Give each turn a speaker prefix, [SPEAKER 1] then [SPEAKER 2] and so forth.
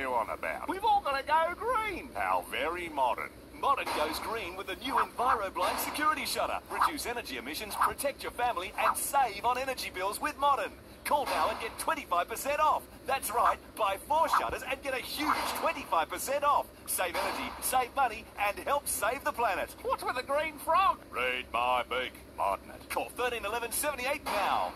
[SPEAKER 1] You on about?
[SPEAKER 2] We've all got to go green.
[SPEAKER 1] How very modern.
[SPEAKER 3] Modern goes green with the new EnviroBlade security shutter. Reduce energy emissions, protect your family, and save on energy bills with Modern. Call now and get 25% off. That's right, buy four shutters and get a huge 25% off. Save energy, save money, and help save the planet.
[SPEAKER 2] What's with the green frog?
[SPEAKER 1] Read my beak, modern it.
[SPEAKER 3] Call 1311 78 now.